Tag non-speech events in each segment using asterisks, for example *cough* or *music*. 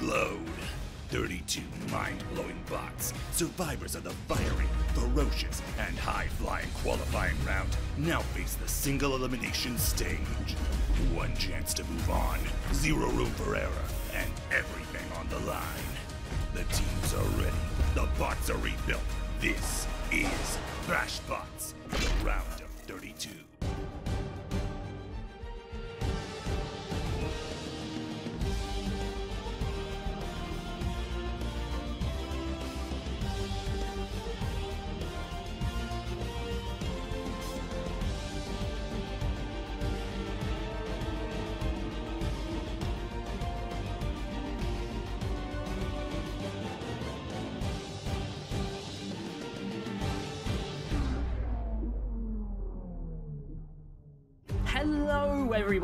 Reload. 32 mind-blowing bots, survivors of the fiery, ferocious, and high-flying qualifying round, now face the single elimination stage. One chance to move on, zero room for error, and everything on the line. The teams are ready, the bots are rebuilt. This is Bash Bots, the round of 32.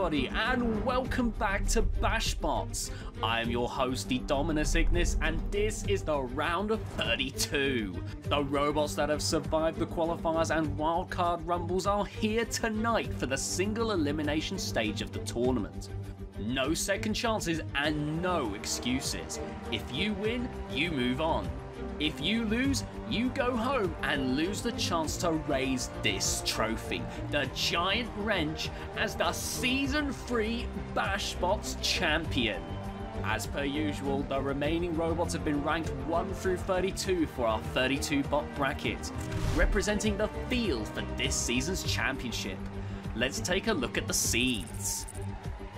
Everybody, and welcome back to Bashbots. I am your host, the Dominus Ignis, and this is the round of 32. The robots that have survived the qualifiers and wildcard rumbles are here tonight for the single elimination stage of the tournament. No second chances and no excuses. If you win, you move on. If you lose, you go home and lose the chance to raise this trophy, the Giant Wrench, as the Season 3 Bashbots champion. As per usual, the remaining robots have been ranked 1 through 32 for our 32 bot bracket, representing the field for this season's championship. Let's take a look at the seeds.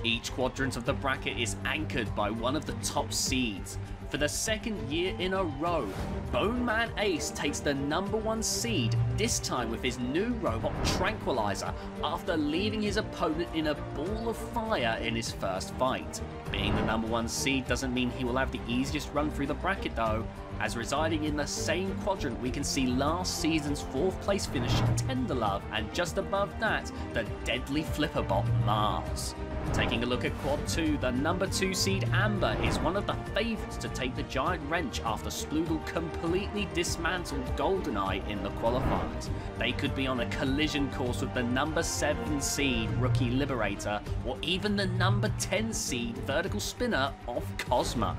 Each quadrant of the bracket is anchored by one of the top seeds. For the second year in a row, Bone Man Ace takes the number one seed, this time with his new robot Tranquilizer, after leaving his opponent in a ball of fire in his first fight. Being the number one seed doesn't mean he will have the easiest run through the bracket though, as residing in the same quadrant we can see last season's fourth place finisher Tenderlove, and just above that, the deadly flipperbot Mars. Taking a look at Quad 2, the number 2 seed Amber is one of the favourites to take the giant wrench after Sploogle completely dismantled GoldenEye in the qualifiers. They could be on a collision course with the number 7 seed Rookie Liberator or even the number 10 seed Vertical Spinner of Cosmo.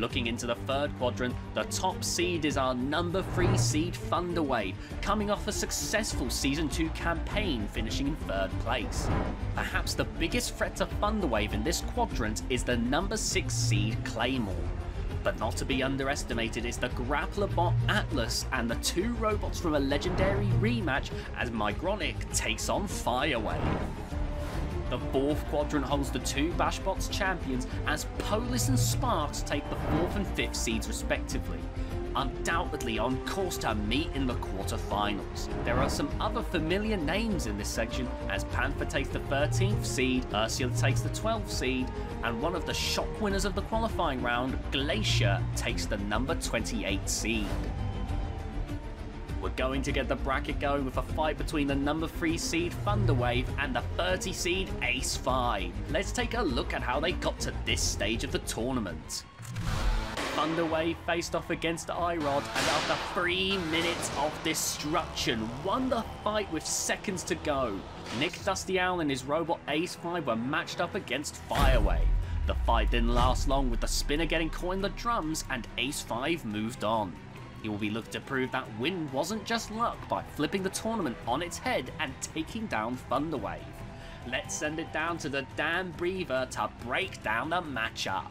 Looking into the third quadrant, the top seed is our number 3 seed Thunderwave, coming off a successful Season 2 campaign finishing in third place. Perhaps the biggest threat to Thunderwave in this quadrant is the number 6 seed Claymore. But not to be underestimated is the grappler bot Atlas and the two robots from a legendary rematch as Migronic takes on Firewave. The fourth quadrant holds the two Bashbots champions as Polis and Sparks take the fourth and fifth seeds respectively. Undoubtedly on course to meet in the quarterfinals. There are some other familiar names in this section as Panther takes the 13th seed, Ursula takes the 12th seed, and one of the shock winners of the qualifying round, Glacier, takes the number 28 seed. We're going to get the bracket going with a fight between the number 3 seed Thunderwave and the 30 seed Ace 5. Let's take a look at how they got to this stage of the tournament. Thunderwave faced off against Irod and after 3 minutes of destruction won the fight with seconds to go. Nick Dusty Owl and his robot Ace 5 were matched up against Firewave. The fight didn't last long with the spinner getting caught in the drums and Ace 5 moved on. He will be looking to prove that win wasn't just luck by flipping the tournament on its head and taking down Thunderwave. Let's send it down to the Dan Breather to break down the matchup.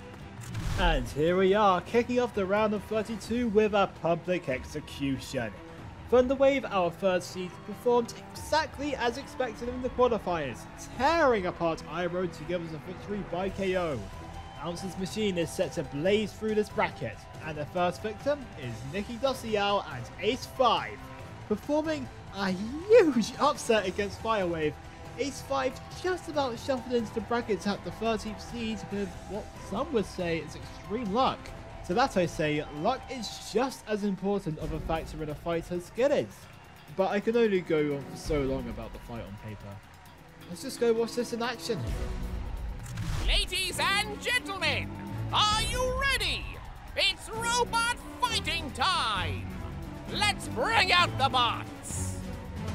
And here we are, kicking off the round of 32 with a public execution. Thunderwave, our third seed, performed exactly as expected in the qualifiers, tearing apart Iroh to give us a victory by KO. Ounce's machine is set to blaze through this bracket, and the first victim is Nick Dusty Owl and Ace 5, performing a huge upset against Firewave. Ace 5 just about shuffled into the brackets at the 13th seed with what some would say is extreme luck. To that I say, luck is just as important of a factor in a fight as skill is. But I can only go on for so long about the fight on paper. Let's just go watch this in action. Ladies and gentlemen, are you ready? It's robot fighting time! Let's bring out the bots!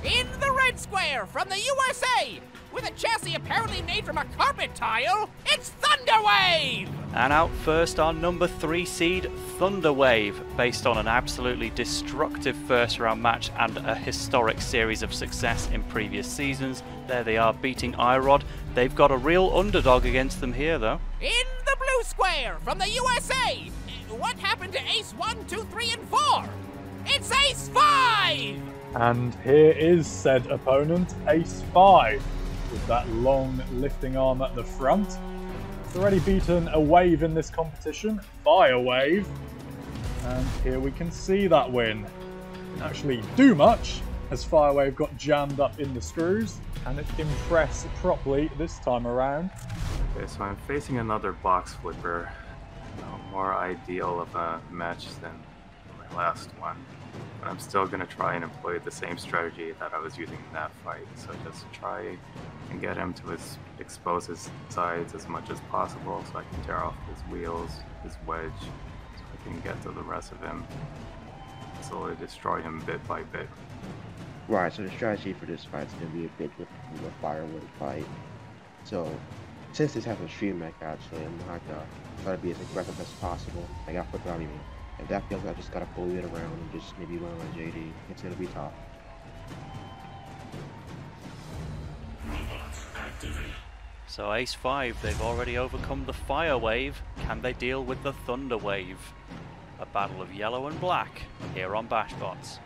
In the red square from the USA, With a chassis apparently made from a carpet tile, it's Thunderwave! And out first our number three seed, Thunderwave, based on an absolutely destructive first round match and a historic series of success in previous seasons. There they are beating Irod. They've got a real underdog against them here though. In the blue square from the USA, what happened to Ace 1, 2, 3, and 4? It's Ace 5! And here is said opponent, Ace 5, with that long lifting arm at the front. It's already beaten a wave in this competition, Fire Wave. And here we can see that win. Didn't actually do much, as Fire Wave got jammed up in the screws, and it impressed properly this time around. Okay, so I'm facing another box flipper. Uh, more ideal of a match than my last one. But I'm still going to try and employ the same strategy that I was using in that fight. So just try and get him to his, expose his sides as much as possible so I can tear off his wheels, his wedge, so I can get to the rest of him. Slowly destroy him bit by bit. Right, so the strategy for this fight is going to be a bit from the Firewave fight. So, since this has a stream mech actually, I'm gonna try to be as aggressive as possible. I got put around me. If that feels like I just gotta bully it around and just maybe run on JD. It's gonna be tough. So Ace 5, they've already overcome the Fire Wave. Can they deal with the Thunder Wave? A battle of yellow and black here on Bashbots.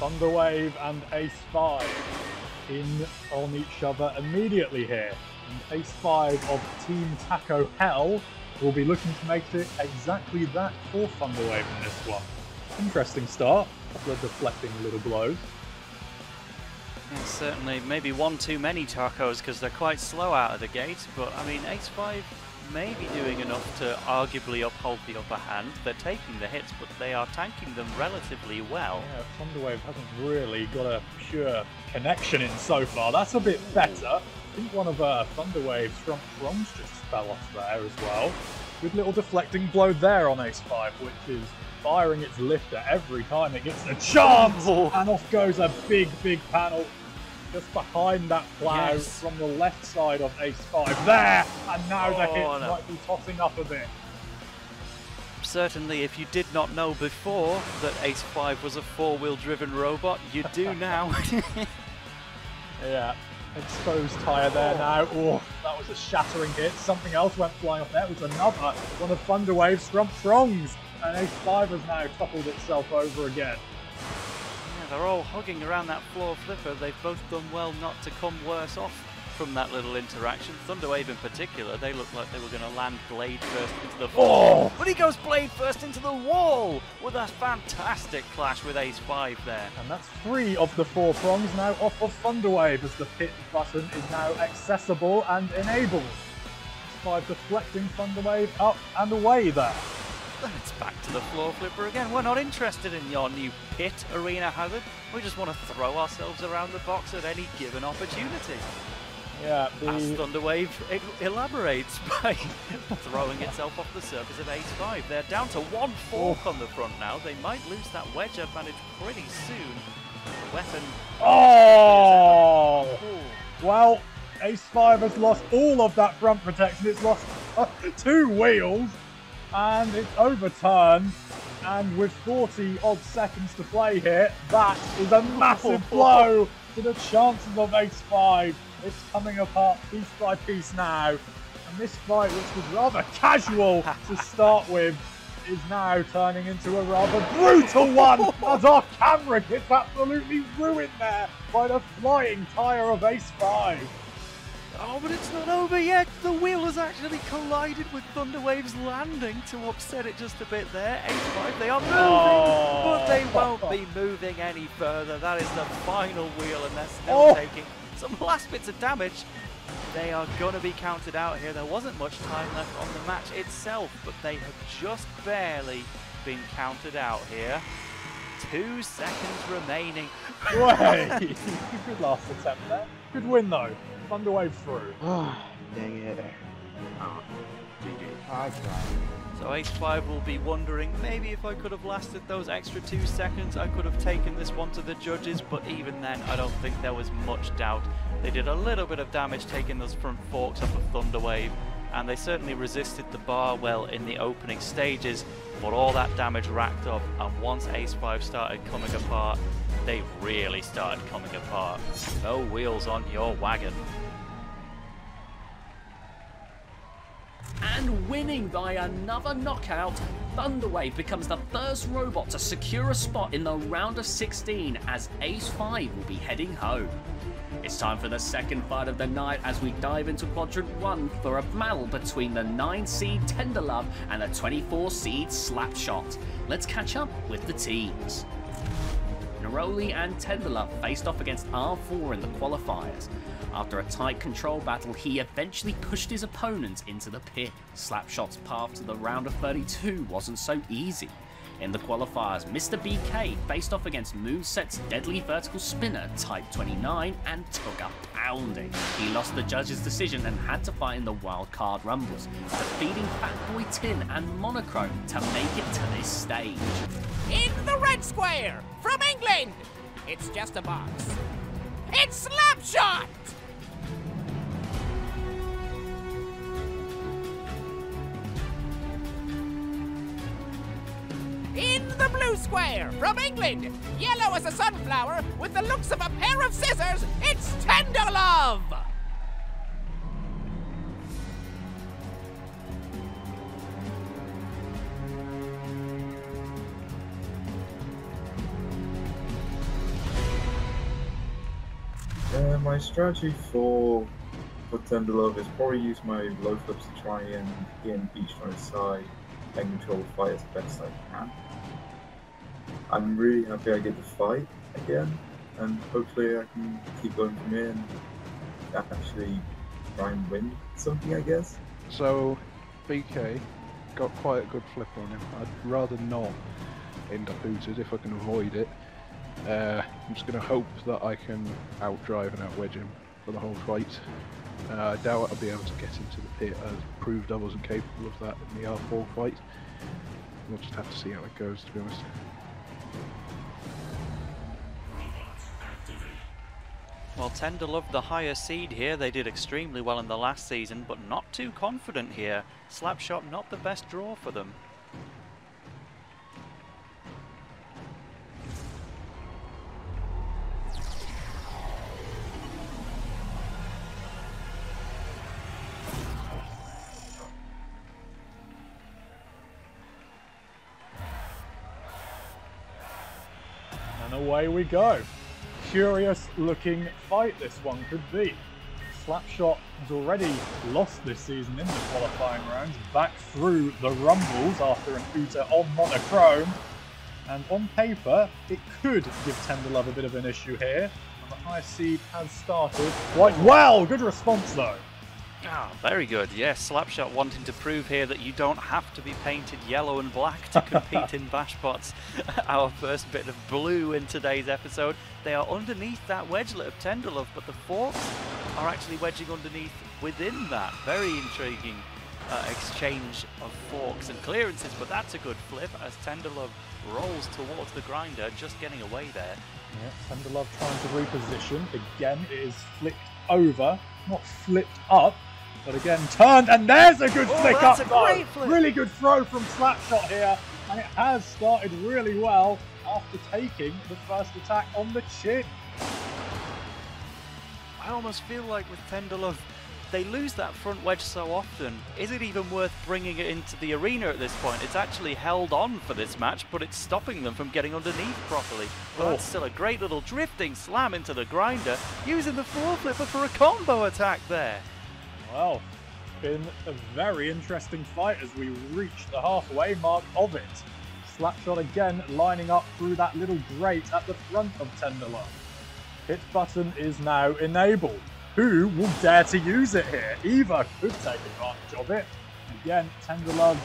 Thunderwave and Ace 5 in on each other immediately here. And Ace 5 of Team Taco Hell will be looking to make it exactly that for Thunderwave in this one. Interesting start. couple of deflecting little blows. Yeah, certainly, maybe one too many tacos because they're quite slow out of the gate. But I mean, Ace 5 may be doing enough to arguably uphold the upper hand. They're taking the hits, but they are tanking them relatively well. Yeah, Thunderwave hasn't really got a pure connection in so far. That's a bit better. I think one of uh, Thunderwave's front prongs just fell off there as well. Good little deflecting blow there on Ace 5, which is firing its lifter every time it gets a chance! Oh. And off goes a big, big panel just behind that plough Yes. from the left side of Ace 5. There! And now the Oh, hit no. might be tossing up a bit. Certainly, if you did not know before that Ace 5 was a four-wheel driven robot, you do *laughs* now. Yeah, exposed tyre there oh. now. Oh, that was a shattering hit. Something else went flying off there. It was another one of Thunderwave's front prongs. And Ace 5 has now toppled itself over again. They're all hugging around that floor flipper. They've both done well not to come worse off from that little interaction. Thunderwave in particular, they looked like they were going to land Blade first into the wall. Oh! But he goes Blade first into the wall with a fantastic clash with Ace 5 there. And that's three of the four prongs now off of Thunderwave as the pit button is now accessible and enabled. Ace 5 deflecting Thunderwave up and away there. Then it's back to the floor flipper again. We're not interested in your new pit arena hazard. We just want to throw ourselves around the box at any given opportunity. Yeah, As Thunderwave elaborates *laughs* by throwing itself off the surface of Ace 5. They're down to one fork on the front now. They might lose that wedge advantage pretty soon. The weapon. Oh! Ooh. Well, Ace 5 has lost all of that front protection. It's lost uh, two wheels and it's overturned. And with 40 odd seconds to play here, that is a massive *laughs* blow to the chances of Ace 5. It's coming apart piece by piece now. And this fight, which was rather casual to *laughs* start with, is now turning into a rather brutal one *laughs* as our camera gets absolutely ruined there by the flying tyre of Ace 5. Oh, but it's not over yet. The wheel has actually collided with Thunderwave's landing to upset it just a bit there. Ace 5, they are moving, oh. but they won't be moving any further. That is the final wheel, and they're still Oh. taking some last bits of damage. They are going to be counted out here. There wasn't much time left on the match itself, but they have just barely been counted out here. Two seconds remaining. Way! *laughs* Good last attempt there. Good win though. Thunderwave through. *sighs* Dang it. Oh, GG. I tried. So Ace 5 will be wondering, maybe if I could have lasted those extra two seconds, I could have taken this one to the judges, but even then, I don't think there was much doubt. They did a little bit of damage taking those front forks off of Thunderwave, and they certainly resisted the bar well in the opening stages, but all that damage racked up, and once Ace 5 started coming apart, they really started coming apart. No wheels on your wagon. And winning by another knockout, Thunderwave becomes the first robot to secure a spot in the round of 16 as Ace 5 will be heading home. It's time for the second fight of the night as we dive into quadrant 1 for a battle between the 9 seed Tenderlove and the 24 seed Slapshot. Let's catch up with the teams. Neroli and Tenderlove faced off against R4 in the qualifiers. After a tight control battle, he eventually pushed his opponent into the pit. Slapshot's path to the round of 32 wasn't so easy. In the qualifiers, Mr. BK faced off against Moonset's deadly vertical spinner Type 29 and took a pounding. He lost the judge's decision and had to fight in the wildcard rumbles, defeating Fatboy Tin and Monochrome to make it to this stage. Red square, from England, it's just a box. It's Slapshot! In the blue square, from England, yellow as a sunflower, with the looks of a pair of scissors, it's Tenderlove! My strategy for for Tenderlove is probably use my low flips to try and gain each on his side and control the fight as best I can. I'm really happy I get to fight again, and hopefully I can keep going from here and actually try and win something, I guess. So, BK got quite a good flip on him. I'd rather not end up hooted if I can avoid it. Uh, I'm just going to hope that I can outdrive and outwedge him for the whole fight. Uh, I doubt I'll be able to get into the pit. I proved I wasn't capable of that in the R4 fight. We'll just have to see how it goes, to be honest. Well, Tender loved the higher seed here, they did extremely well in the last season, but not too confident here. Slapshot not the best draw for them. Away we go. Curious looking fight this one could be. Slapshot has already lost this season in the qualifying rounds, back through the rumbles after an Uta on monochrome. And on paper, it could give Tenderlove a bit of an issue here. And the high seed has started quite well. Good response though. Ah, very good. Yes, Slapshot wanting to prove here that you don't have to be painted yellow and black to *laughs* compete in Bashbots. *laughs* Our first bit of blue in today's episode. They are underneath that wedgelet of Tenderlove, but the forks are actually wedging underneath within that. Very intriguing uh, exchange of forks and clearances, but that's a good flip as Tenderlove rolls towards the grinder, just getting away there. Yeah, Tenderlove trying to reposition. Again, it is flicked over, not flipped up, but again turned, and there's a good Oh, flick up a flip. Really good throw from Slapshot here, and it has started really well after taking the first attack on the chin. I almost feel like with Tenderlove, they lose that front wedge so often. Is it even worth bringing it into the arena at this point? It's actually held on for this match, but it's stopping them from getting underneath properly. But Oh. that's still a great little drifting slam into the grinder, using the floor flipper for a combo attack there. Well, been a very interesting fight as we reach the halfway mark of it. Slapshot again lining up through that little grate at the front of Tenderlove. hit button is now enabled. Who will dare to use it here? Eva could take advantage of it. Again, Tenderlove's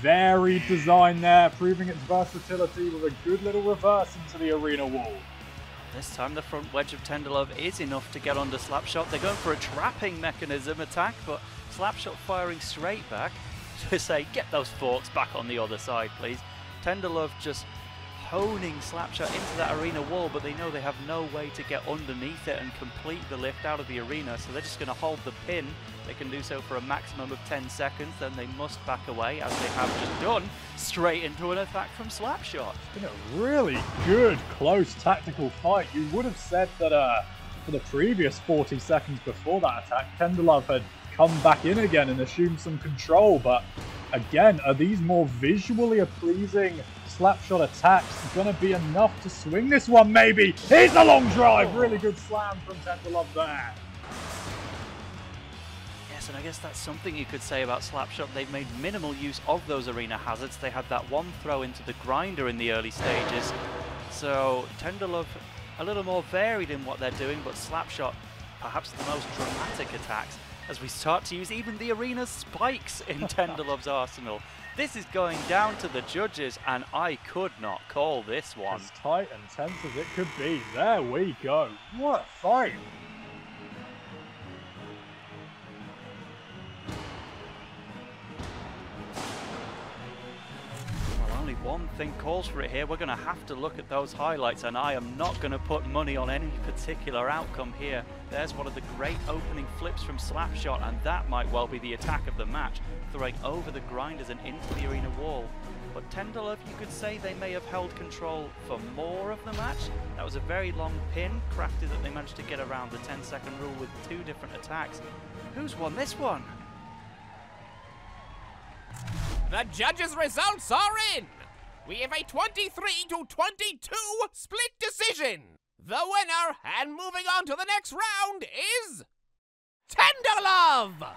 varied design there, proving its versatility with a good little reverse into the arena wall. This time the front wedge of Tenderlove is enough to get onto Slapshot. They're going for a trapping mechanism attack, but Slapshot firing straight back *laughs* to say, get those forks back on the other side, please. Tenderlove just honing Slapshot into that arena wall, but they know they have no way to get underneath it and complete the lift out of the arena, so they're just going to hold the pin. They can do so for a maximum of 10 seconds, then they must back away, as they have just done, straight into an attack from Slapshot. It's been a really good, close tactical fight. You would have said that uh, for the previous 40 seconds before that attack, Tenderlove had come back in again and assumed some control, but again, are these more visually pleasing slapshot attacks going to be enough to swing this one, maybe? Here's the long drive! Really good slam from Tenderlove there. Yes, and I guess that's something you could say about Slapshot. They've made minimal use of those arena hazards. They had that one throw into the grinder in the early stages. So Tenderlove a little more varied in what they're doing, but Slapshot perhaps the most dramatic attacks as we start to use even the arena spikes in *laughs* Tenderlove's arsenal. This is going down to the judges, and I could not call this one. As tight and tense as it could be. There we go. What a fight. Thing calls for it here. We're going to have to look at those highlights, and I am not going to put money on any particular outcome here. There's one of the great opening flips from Slapshot, and that might well be the attack of the match, throwing over the grinders and into the arena wall. But Tenderlove, you could say they may have held control for more of the match. That was a very long pin, crafted that they managed to get around the 10 second rule with two different attacks. Who's won this one? The judges' results are in. We have a 23 to 22 split decision. The winner and moving on to the next round is Tenderlove.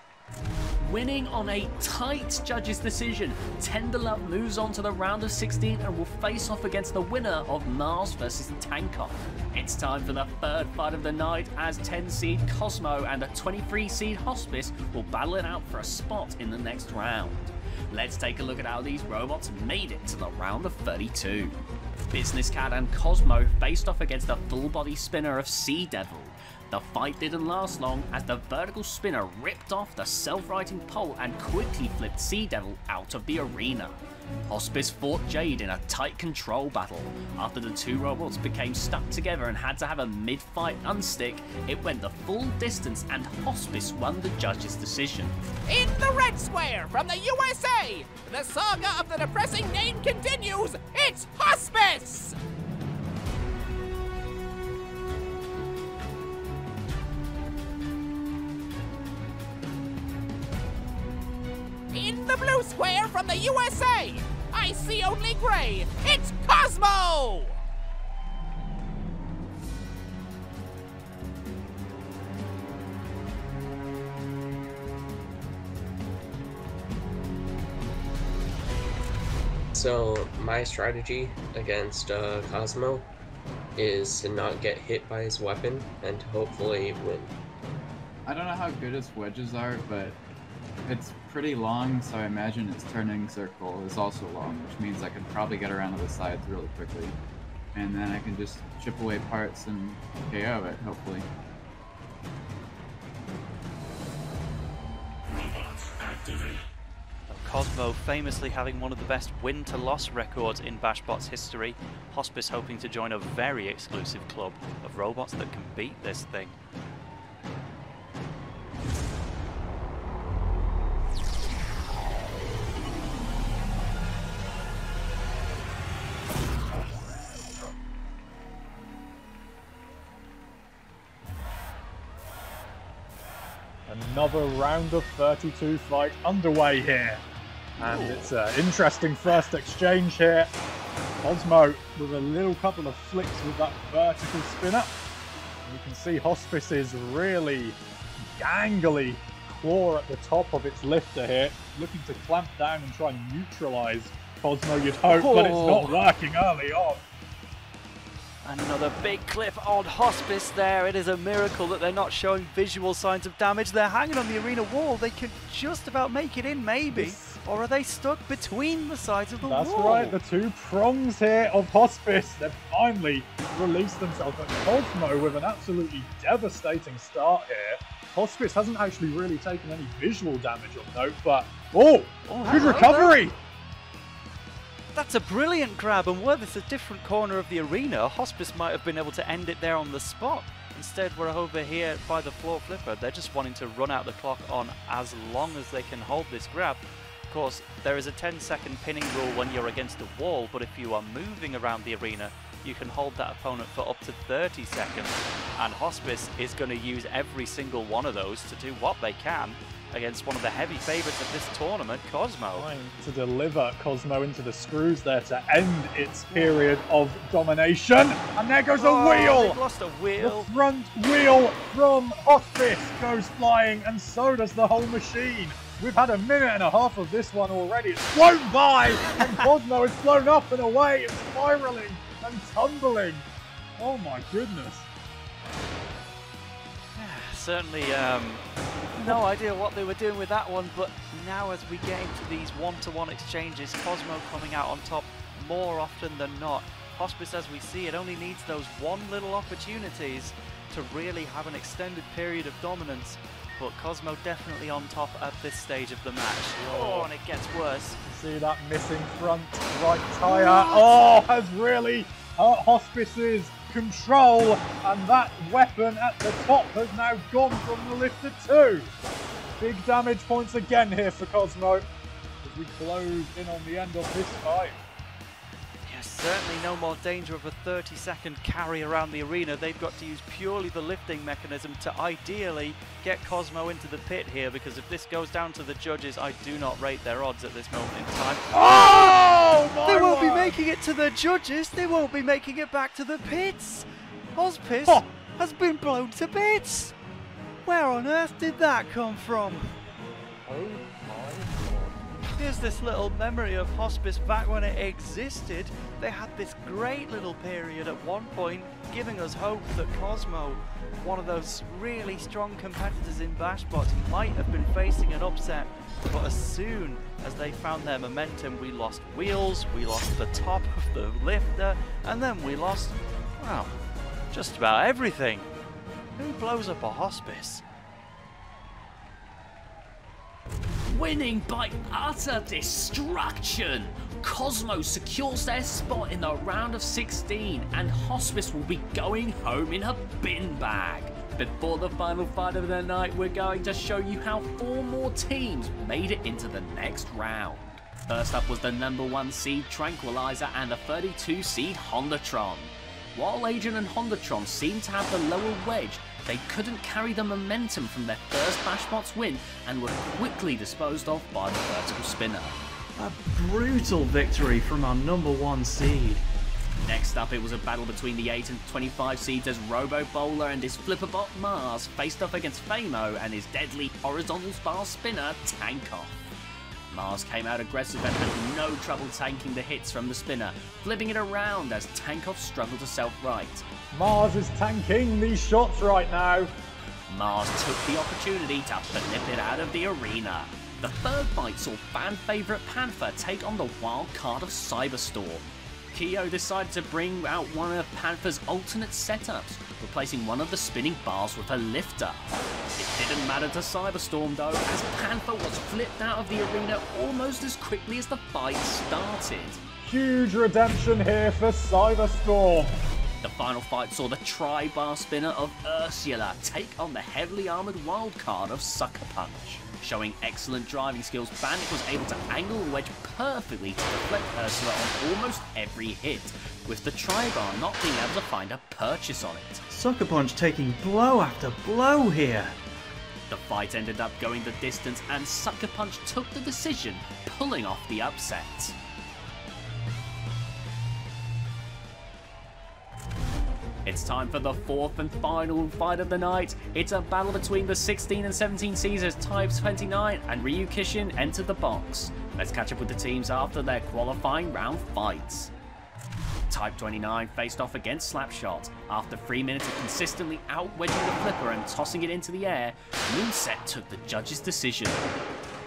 Winning on a tight judge's decision, Tenderlove moves on to the round of 16 and will face off against the winner of Mars versus Tankoff. It's time for the third fight of the night as 10 seed Cosmo and the 23 seed Hospice will battle it out for a spot in the next round. Let's take a look at how these robots made it to the round of 32. Business Cat and Cosmo faced off against the full body spinner of Sea Devil. The fight didn't last long as the vertical spinner ripped off the self-righting pole and quickly flipped Sea Devil out of the arena. Hospice fought Jade in a tight control battle. After the two robots became stuck together and had to have a mid-fight unstick, it went the full distance and Hospice won the judge's decision. In the red square from the USA, the saga of the depressing name continues. It's Hospice! In blue square from the USA, I see only gray. It's Cosmo! So my strategy against uh, Cosmo is to not get hit by his weapon and to hopefully win. I don't know how good his wedges are, but it's pretty long, so I imagine its turning circle is also long, which means I can probably get around to the sides really quickly. And then I can just chip away parts and KO it, hopefully. Cosmo famously having one of the best win to loss records in Bashbot's history, Hospice hoping to join a very exclusive club of robots that can beat this thing. Another round of 32 fight underway here. And it's an interesting first exchange here. Cosmo with a little couple of flicks with that vertical spinner. You can see Hospice is really gangly claw at the top of its lifter here, looking to clamp down and try and neutralize Cosmo, you'd hope, but it's not Oh. working early on. Another big cliff on Hospice there. It is a miracle that they're not showing visual signs of damage. They're hanging on the arena wall. They could just about make it in, maybe. Or are they stuck between the sides of the That's wall? That's right, the two prongs here of Hospice. They've finally released themselves. But Cosmo with an absolutely devastating start here. Hospice hasn't actually really taken any visual damage of note, but oh, Oh, good recovery. That's a brilliant grab, and were this a different corner of the arena, Hospice might have been able to end it there on the spot. Instead, we're over here by the floor flipper. They're just wanting to run out the clock on as long as they can hold this grab. Of course, there is a 10 second pinning rule when you're against a wall, but if you are moving around the arena, you can hold that opponent for up to 30 seconds. And Hospice is going to use every single one of those to do what they can against one of the heavy favourites of this tournament, Cosmo. Trying to deliver Cosmo into the screws there to end its period of domination. And there goes a Oh, wheel. lost a wheel. The front wheel from Hospice goes flying, and so does the whole machine. We've had a minute and a half of this one already. It's flown by, and Cosmo is flown up and away and spiraling and tumbling. Oh my goodness. *sighs* Certainly, um, no idea what they were doing with that one, but now as we get into these one-to-one exchanges, Cosmo coming out on top more often than not. Hospice, as we see, it only needs those one little opportunities to really have an extended period of dominance, but Cosmo definitely on top at this stage of the match. Oh, and it gets worse. See that missing front right tyre. Oh, has really hurt Hospice's control, and that weapon at the top has now gone from the lifter too. Big damage points again here for Cosmo as we close in on the end of this fight. Yes, certainly no more danger of a 30 second carry around the arena. They've got to use purely the lifting mechanism to ideally get Cosmo into the pit here because if this goes down to the judges, I do not rate their odds at this moment in time. Oh, my They won't be making it to the judges, they won't be making it back to the pits. Hospice Oh. has been blown to bits. Where on earth did that come from? Oh. Here's this little memory of Hospice back when it existed. They had this great little period at one point, giving us hope that Cosmo, one of those really strong competitors in Bashbot, might have been facing an upset. But as soon as they found their momentum, we lost wheels, we lost the top of the lifter, and then we lost, well, just about everything. Who blows up a hospice? Winning by utter destruction! Cosmo secures their spot in the round of 16 and Hospice will be going home in a bin bag. Before the final fight of the night, we're going to show you how four more teams made it into the next round. First up was the number 1 seed Tranquilizer and the 32 seed Hondatron. While Agent and Hondatron seem to have the lower wedge, they couldn't carry the momentum from their first Bashbots win and were quickly disposed of by the vertical spinner. A brutal victory from our number one seed. Next up, it was a battle between the 8 and 25 seeds as Robo Bowler and his Flipperbot Mars faced off against Famo and his deadly horizontal spar spinner Tankoff. Mars came out aggressive and had no trouble tanking the hits from the spinner, flipping it around as Tankoff struggled to self-right. Mars is tanking these shots right now. Mars took the opportunity to flip it out of the arena. The third fight saw fan favourite Panther take on the wild card of Cyberstorm. Kyo decided to bring out one of Panther's alternate setups, replacing one of the spinning bars with a lifter. It didn't matter to Cyberstorm though, as Panther was flipped out of the arena almost as quickly as the fight started. Huge redemption here for Cyberstorm. The final fight saw the tri-bar spinner of Ursula take on the heavily armoured wildcard of Sucker Punch. Showing excellent driving skills, Bandit was able to angle the wedge perfectly to deflect Ursula on almost every hit, with the tri-bar not being able to find a purchase on it. Sucker Punch taking blow after blow here. The fight ended up going the distance and Sucker Punch took the decision, pulling off the upset. It's time for the fourth and final fight of the night. It's a battle between the 16 and 17 Caesars Type 29 and Ryu Kishin enter the box. Let's catch up with the teams after their qualifying round fights. Type 29 faced off against Slapshot. After 3 minutes of consistently out-wedging the flipper and tossing it into the air, Moonset took the judge's decision.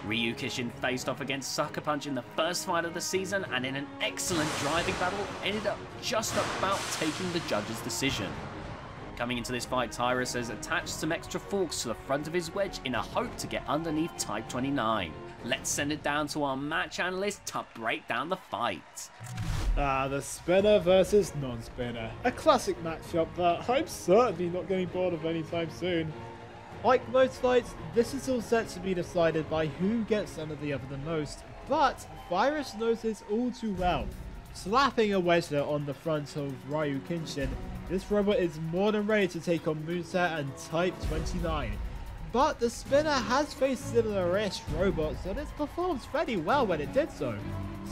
Ryu Kishin faced off against Sucker Punch in the first fight of the season and in an excellent driving battle ended up just about taking the judge's decision. Coming into this fight, Tyrus has attached some extra forks to the front of his wedge in a hope to get underneath Type 29. Let's send it down to our match analyst to break down the fight. Ah, the spinner versus non-spinner. A classic matchup that I'm certainly not getting bored of anytime soon. Like most fights, this is all set to be decided by who gets under the other the most, but Virus knows this all too well. Slapping a wedgelet on the front of Ryu Kenshin, this robot is more than ready to take on Moonset and Type 29. But the spinner has faced similar-ish robots and it's performed fairly well when it did so.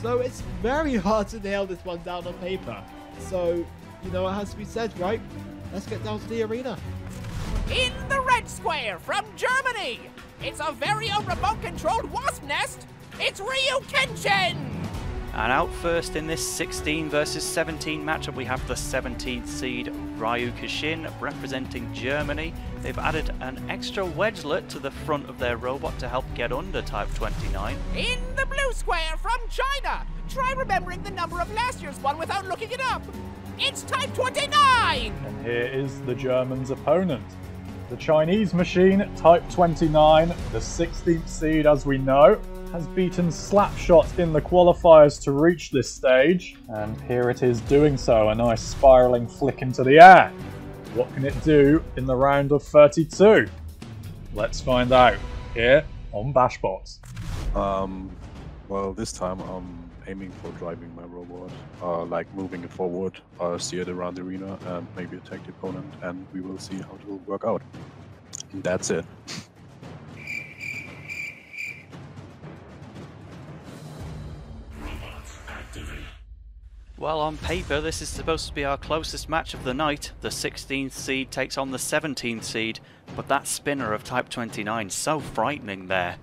So it's very hard to nail this one down on paper. So, you know what has to be said, right? Let's get down to the arena. In the red square from Germany, it's a very own remote-controlled wasp nest. It's Ryu Kenshin. And out first in this 16 versus 17 matchup, we have the 17th seed Ryu Kishin representing Germany. They've added an extra wedgelet to the front of their robot to help get under Type 29. In the blue square from China, try remembering the number of last year's one without looking it up. It's Type 29. And here is the Germans' opponent. The Chinese machine, Type 29, the 16th seed as we know, has beaten Slapshot in the qualifiers to reach this stage, and here it is doing so, a nice spiralling flick into the air. What can it do in the round of 32? Let's find out here on Bashbots. Um, well, this time I'm aiming for driving my robot, uh, like moving it forward, uh, steer it around the arena, and maybe attack the opponent, and we will see how it will work out. And that's it. Well, on paper, this is supposed to be our closest match of the night. The 16th seed takes on the 17th seed, but that spinner of Type 29 so frightening there.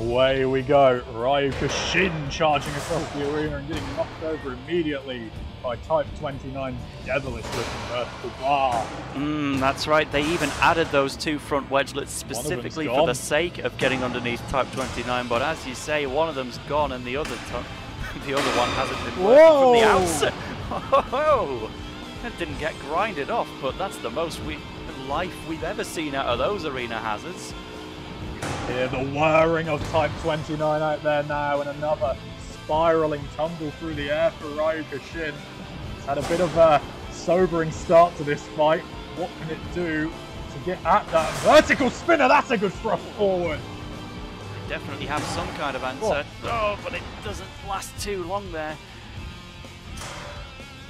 Away we go. Ryu Kashin charging across the arena and getting knocked over immediately by Type 29's devilish looking vertical bar. Mmm, that's right. They even added those two front wedgelets specifically for the sake of getting underneath Type 29. But as you say, one of them's gone and the other *laughs* the other one hasn't been working from the outset. *laughs* Oh, that didn't get grinded off, but that's the most we life we've ever seen out of those arena hazards. Hear the whirring of Type 29 out there now, and another spiraling tumble through the air for Ryu Kashin. It's had a bit of a sobering start to this fight. What can it do to get at that vertical spinner? That's a good thrust forward. Definitely have some kind of answer. Oh, but it doesn't last too long there.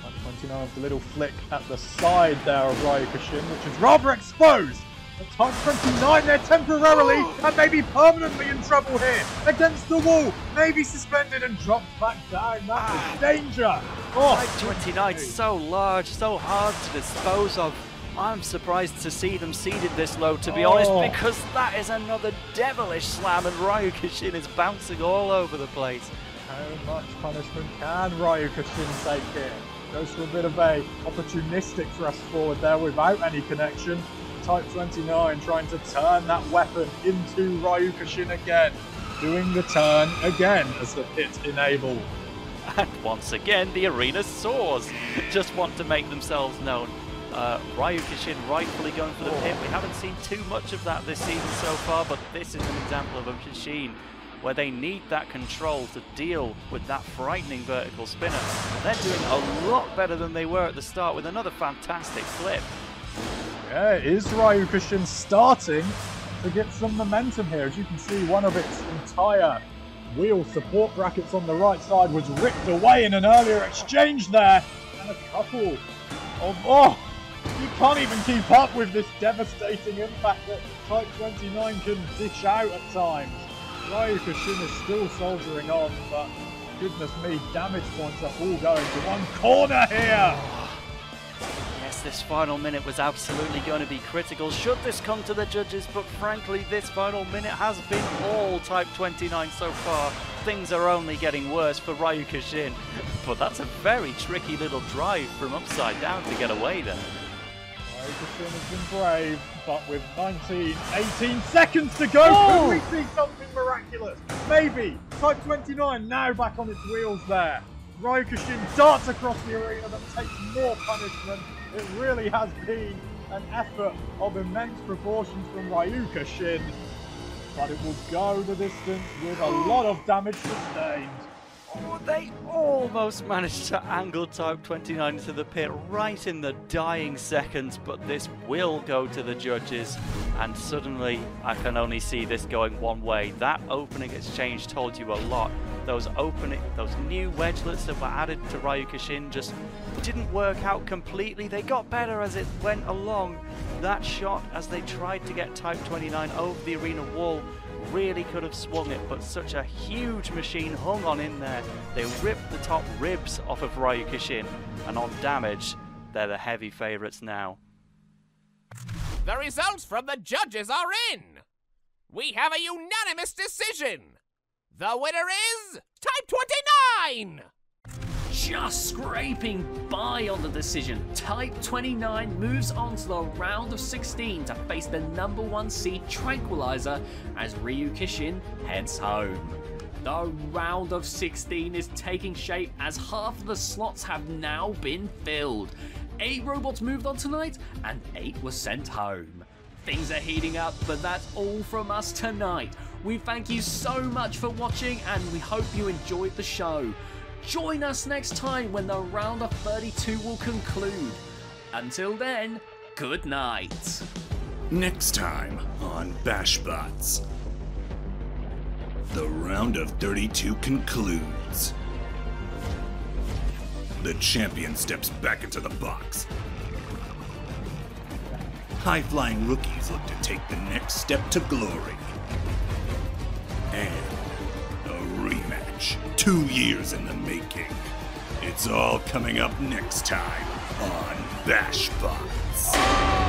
Type 29 with a little flick at the side there of Ryu Kashin, which is rather exposed. But Type 29, they're temporarily and maybe permanently in trouble here. Against the wall, maybe suspended and dropped back down. That is ah. danger. Oh, Type 29 so large, so hard to dispose of. I'm surprised to see them seeded this low, to be Oh. honest, because that is another devilish slam, and Ryu Kishin is bouncing all over the place. How much punishment can Ryu Kashin take here? Goes for a bit of a opportunistic thrust forward there without any connection. Type 29 trying to turn that weapon into Ryu Kashin again. Doing the turn again as the pit enabled. And once again, the arena soars. Just want to make themselves known. Uh, Ryu Kishin rightfully going for the pit. We haven't seen too much of that this season so far, but this is an example of a machine where they need that control to deal with that frightening vertical spinner. They're doing a lot better than they were at the start with another fantastic flip. Yeah, is Ryu Kashin starting to get some momentum here? As you can see, one of its entire wheel support brackets on the right side was ripped away in an earlier exchange there. And a couple of oh, you can't even keep up with this devastating impact that Type 29 can dish out at times. Ryukushin is still soldiering on, but goodness me, damage points are all going to one corner here. Yes, this final minute was absolutely going to be critical should this come to the judges, but frankly, this final minute has been all Type 29 so far. Things are only getting worse for Ryukushin, *laughs* but that's a very tricky little drive from upside down to get away there. Ryukushin has been brave, but with 19, 18 seconds to go, Oh! could we see something miraculous? Maybe. Type 29 now back on its wheels there. Ryukushin darts across the arena but takes more punishment. It really has been an effort of immense proportions from Ryukushin, but it will go the distance with a lot of damage sustained. Oh, they almost managed to angle Type 29 into the pit right in the dying seconds, but this will go to the judges. And suddenly, I can only see this going one way. That opening exchange told you a lot. Those opening, those new wedgelets that were added to Ryukushin just didn't work out completely. They got better as it went along. That shot, as they tried to get Type 29 over the arena wall, really could have swung it, but such a huge machine hung on in there. They ripped the top ribs off of Ryukushin, and on damage, they're the heavy favourites now. The results from the judges are in. We have a unanimous decision. The winner is Type 29! Just scraping by on the decision, Type 29 moves on to the round of 16 to face the number one seed Tranquilizer as Ryu Kishin heads home. The round of 16 is taking shape as half of the slots have now been filled. Eight robots moved on tonight, and eight were sent home. Things are heating up, but that's all from us tonight. We thank you so much for watching, and we hope you enjoyed the show. Join us next time when the round of 32 will conclude. Until then, good night. Next time on Bashbots. The round of 32 concludes. The champion steps back into the box. High flying rookies look to take the next step to glory. And two years in the making. It's all coming up next time on Bashbots.